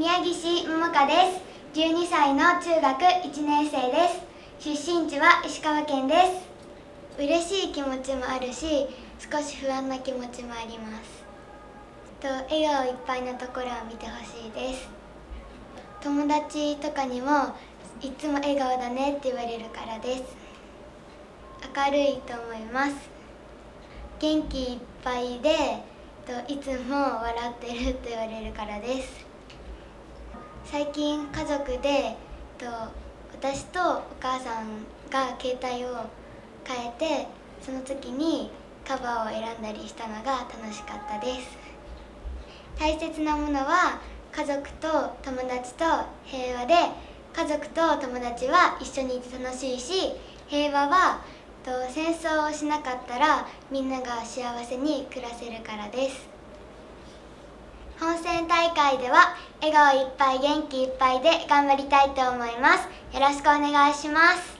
宮岸桃香です。12歳の中学1年生です。出身地は石川県です。嬉しい気持ちもあるし少し不安な気持ちもあります。と笑顔いっぱいなところを見てほしいです。友達とかにもいつも笑顔だねって言われるからです。明るいと思います。元気いっぱいでといつも笑ってると言われるからです。最近家族でと私とお母さんが携帯を変えてその時にカバーを選んだりしたのが楽しかったです。大切なものは家族と友達と平和で家族と友達は一緒にいて楽しいし平和はと戦争をしなかったらみんなが幸せに暮らせるからです。本選大会では笑顔いっぱい元気いっぱいで頑張りたいと思います。よろしくお願いします。